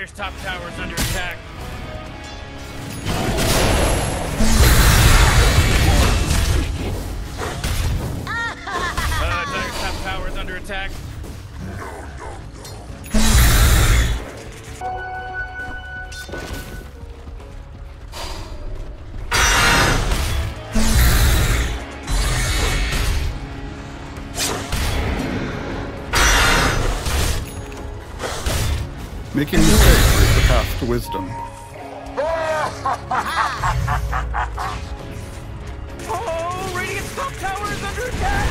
Empire's top tower is under attack. uh, is under attack. No, no, no. Making mistakes is the path to wisdom. oh, Radiant Sub Tower is under attack!